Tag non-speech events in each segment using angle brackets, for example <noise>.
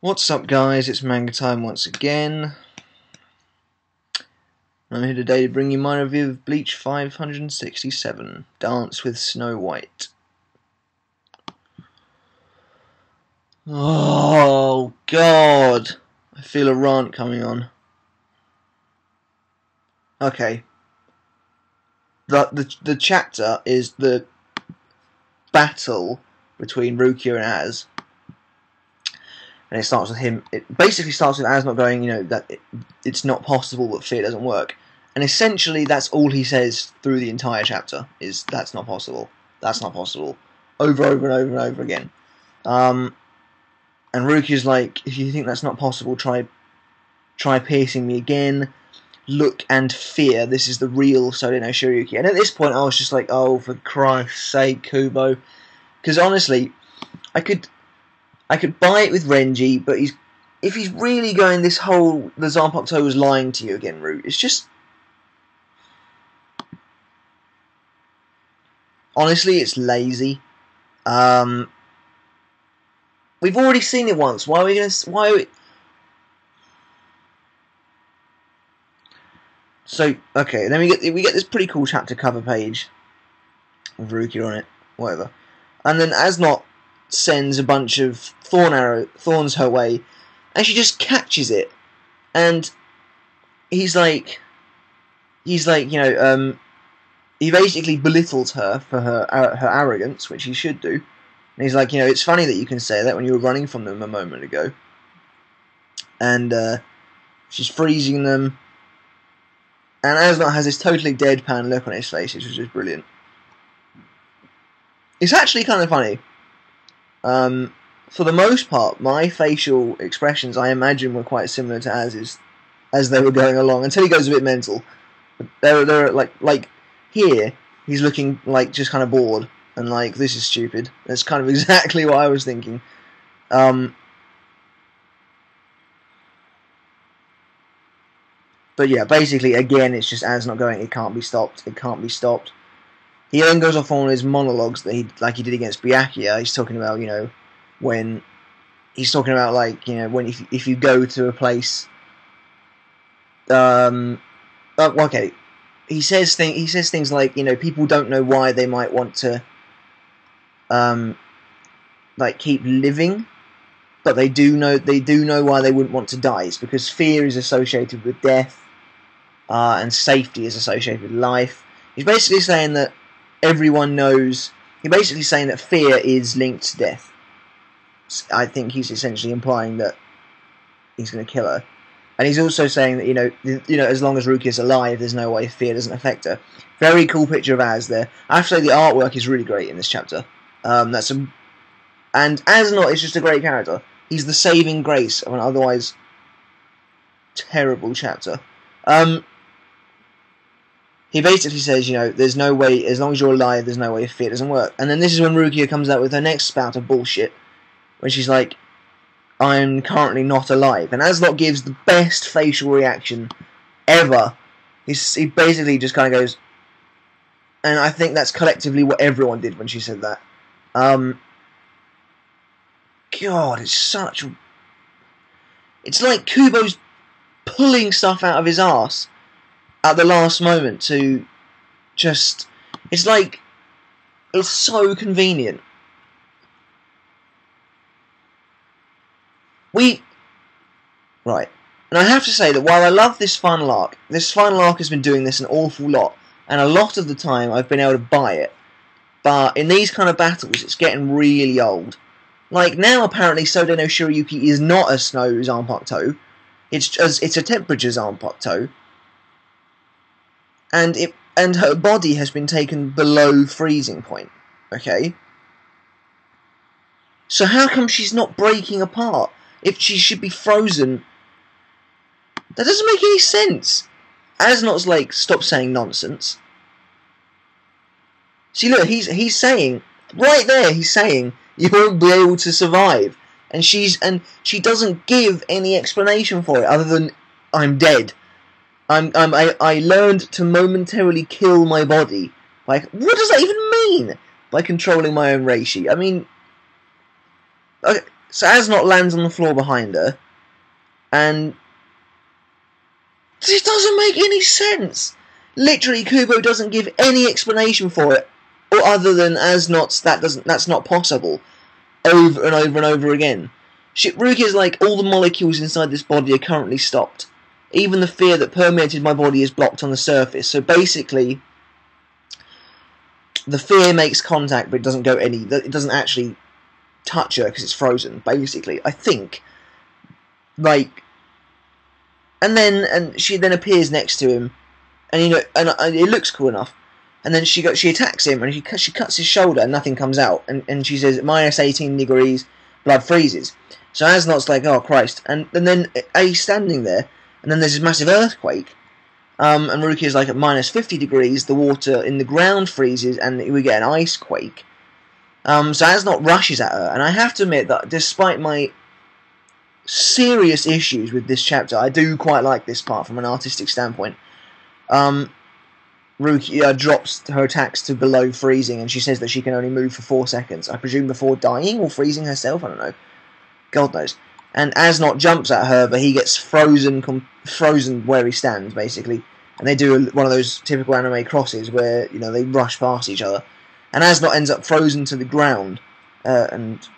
What's up guys, it's Manga Time once again. I'm here today to bring you my review of Bleach 567, Dance with Snow White. Oh god, I feel a rant coming on. Okay. The, the, the chapter is the battle between Rukia and As and it starts with him. It basically starts with As Nodt going, you know, that it, it's not possible that fear doesn't work, and essentially that's all he says through the entire chapter is that's not possible, that's not possible, over, over and over and over again. Um, and Rukia's like, if you think that's not possible, try, try piercing me again. Look and fear. This is the real Sode no Shirayuki. And at this point, I was just like, oh, for Christ's sake, Kubo. Because honestly, I could I could buy it with Renji, but he's if he's really going this whole the Zanpakuto was lying to you again route, it's just honestly it's lazy. Um, we've already seen it once. Why are we gonna? Why? Are we... So okay, then we get we get this pretty cool chapter cover page with Rukia on it, whatever, and then As Nodt sends a bunch of thorn arrow thorns her way, and she just catches it, and he's like, he's like, you know, um, he basically belittles her for her uh, her arrogance, which he should do. And he's like, you know, it's funny that you can say that when you were running from them a moment ago. And uh, she's freezing them. And As Nodt has this totally deadpan look on his face, which is just brilliant. It's actually kind of funny. Um, for the most part, my facial expressions, I imagine, were quite similar to As's as they were going along until he goes a bit mental. They're, they're like like here, he's looking like just kind of bored and like this is stupid. That's kind of <laughs> exactly what I was thinking. Um, but yeah, basically, again, it's just As Nodt going. It can't be stopped. It can't be stopped. He then goes off on his monologues that he like he did against Byakuya. He's talking about you know when he's talking about like you know when if if you go to a place. Um, uh, okay, he says thing he says things like you know people don't know why they might want to. Um, like keep living, but they do know they do know why they wouldn't want to die. It's because fear is associated with death, uh, and safety is associated with life. He's basically saying that everyone knows. He's basically saying that fear is linked to death. I think he's essentially implying that he's going to kill her, and he's also saying that you know, you know, as long as Ruki is alive, there's no way fear doesn't affect her. Very cool picture of As there. Actually, the artwork is really great in this chapter. Um, that's a, and As Nodt is just a great character. He's the saving grace of an otherwise terrible chapter. Um, he basically says, you know, there's no way, as long as you're alive, there's no way fear doesn't work. And then this is when Rukia comes out with her next spout of bullshit, when she's like, I'm currently not alive. And As Nodt gives the best facial reaction ever. He's, he basically just kind of goes, and I think that's collectively what everyone did when she said that. Um, God, it's such. It's like Kubo's pulling stuff out of his ass at the last moment to just. It's like. It's so convenient. We. Right. And I have to say that while I love this final arc, this final arc has been doing this an awful lot, and a lot of the time I've been able to buy it. But in these kind of battles, it's getting really old. Like now, apparently, Sode no Shirayuki is not a snow Zanpakuto. It's just, it's a temperature Zanpakuto and it and her body has been taken below freezing point. Okay. So how come she's not breaking apart if she should be frozen? That doesn't make any sense. As Nodt's like, stop saying nonsense. See, look, he's he's saying right there. He's saying you won't be able to survive, and she's and she doesn't give any explanation for it other than I'm dead. I'm, I'm, I, I learned to momentarily kill my body. Like, what does that even mean? By controlling my own reishi. I mean, so As Nodt lands on the floor behind her, and it doesn't make any sense. Literally, Kubo doesn't give any explanation for it, or other than As Nodt's that doesn't that's not possible, over and over and over again. Ruki is like all the molecules inside this body are currently stopped. Even the fear that permeated my body is blocked on the surface. So basically, the fear makes contact, but it doesn't go any. It doesn't actually touch her because it's frozen. Basically, I think, like, and then and she then appears next to him, and you know, and, and it looks cool enough. And then she got she attacks him, and she she cuts his shoulder, and nothing comes out. And and she says minus eighteen degrees, blood freezes. So As Nodt's like, oh Christ, and and then A's standing there, and then there's this massive earthquake, um, and Ruki is like at minus 50 degrees, the water in the ground freezes, and we get an ice quake. Um, so As Nodt rushes at her, and I have to admit that despite my serious issues with this chapter, I do quite like this part from an artistic standpoint. Um, Ruki uh, drops her attacks to below freezing, and she says that she can only move for four seconds. I presume before dying or freezing herself. I don't know. God knows and As Nodt jumps at her, but he gets frozen, frozen where he stands, basically. And they do one of those typical anime crosses where you know they rush past each other, and As Nodt ends up frozen to the ground, uh, and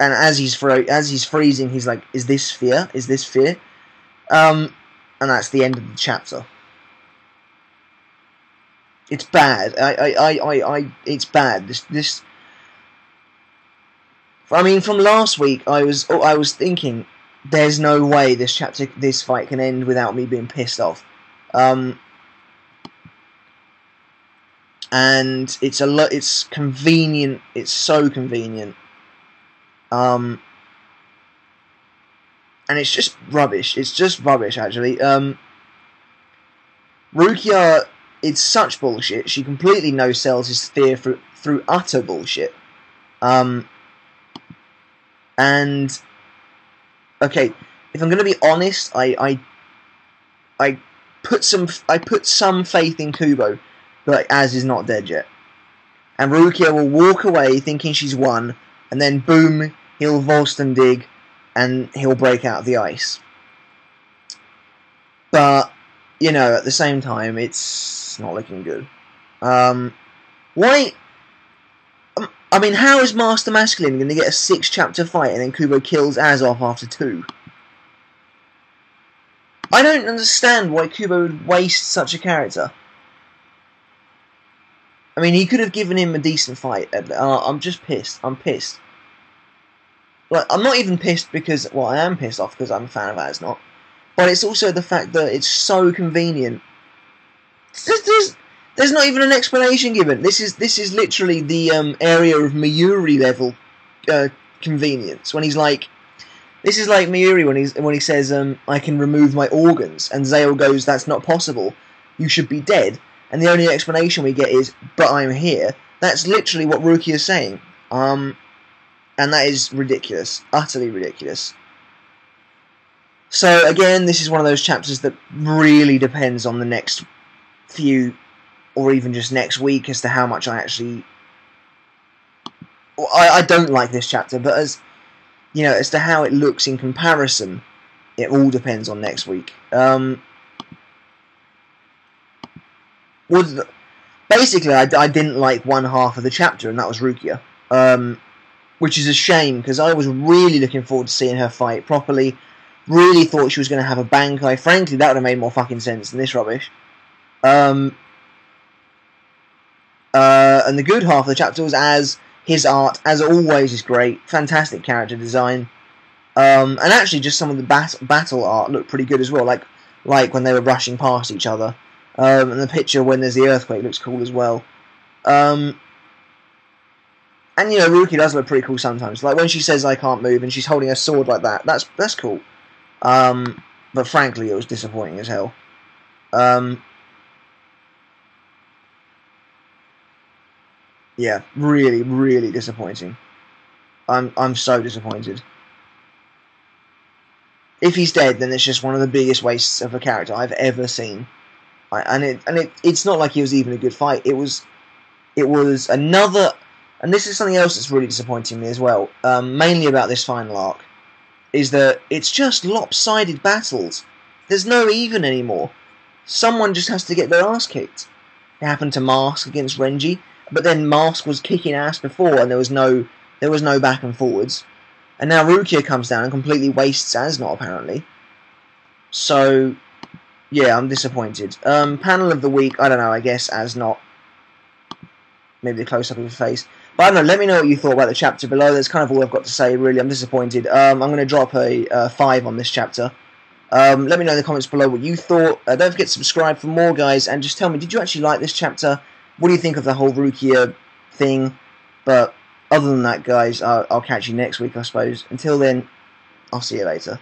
and as he's fro- as he's freezing, he's like, "Is this fear? Is this fear?" Um, and that's the end of the chapter. It's bad. I, I, I, I, I it's bad. This, this I mean, from last week, I was oh, I was thinking, there's no way this chapter, this fight can end without me being pissed off. Um, and it's a lot. It's convenient. It's so convenient. Um, and it's just rubbish. It's just rubbish, actually. Um, Rukia, it's such bullshit. She completely no sells his fear through, through utter bullshit. Um, and okay, if I'm going to be honest, I, I I put some I put some faith in Kubo, but As is not dead yet. And Rukia will walk away thinking she's won, and then boom, he'll dig, and he'll break out of the ice. But you know, at the same time, it's not looking good. Um, why? I mean, how is Mask De Masculine going to get a six chapter fight and then Kubo kills Azov after two? I don't understand why Kubo would waste such a character. I mean, he could have given him a decent fight. Uh, I'm just pissed. I'm pissed. Like, I'm not even pissed because, well, I am pissed off because I'm a fan of As Nodt. But it's also the fact that it's so convenient. There's, there's, there's not even an explanation given. This is this is literally the um, area of Mayuri level uh, convenience when he's like, this is like Mayuri when he's when he says, um, "I can remove my organs," and Szayel goes, "That's not possible. You should be dead." And the only explanation we get is, "But I'm here." That's literally what Ruki is saying. Um, and that is ridiculous, utterly ridiculous. So again, this is one of those chapters that really depends on the next few or even just next week as to how much I actually. I, I don't like this chapter, but as you know, as to how it looks in comparison, it all depends on next week. Um, well, basically, I, I didn't like one half of the chapter, and that was Rukia. Um, which is a shame because I was really looking forward to seeing her fight properly. Really thought she was going to have a Bankai. Frankly, that would have made more fucking sense than this rubbish. Um, uh, and the good half of the chapter was as his art, as always, is great. Fantastic character design. Um, and actually, just some of the bat- battle art looked pretty good as well. Like like when they were rushing past each other. Um, and the picture when there's the earthquake looks cool as well. Um, and you know, Ruki does look pretty cool sometimes. Like when she says "I can't move" and she's holding a sword like that. That's that's cool. Um, but frankly, it was disappointing as hell. Um, yeah, really, really disappointing. I'm I'm so disappointed. If he's dead, then it's just one of the biggest wastes of a character I've ever seen. I, and it and it it's not like he was even a good fight. It was it was another and this is something else that's really disappointing me as well, um, mainly about this final arc, is that it's just lopsided battles. There's no even anymore. Someone just has to get their ass kicked. It happened to Mask against Renji, but then Mask was kicking ass before, and there was no there was no back and forwards. And now Rukia comes down and completely wastes As Nodt apparently. So yeah, I'm disappointed. Um, panel of the week, I don't know. I guess As Nodt. Maybe the close up of his face. But I don't know. Let me know what you thought about the chapter below. That's kind of all I've got to say. Really, I'm disappointed. Um, I'm going to drop a uh, five on this chapter. Um, let me know in the comments below what you thought. Uh, don't forget to subscribe for more, guys, and just tell me, did you actually like this chapter? What do you think of the whole Rukia thing? But other than that, guys, I'll, I'll catch you next week, I suppose. Until then, I'll see you later.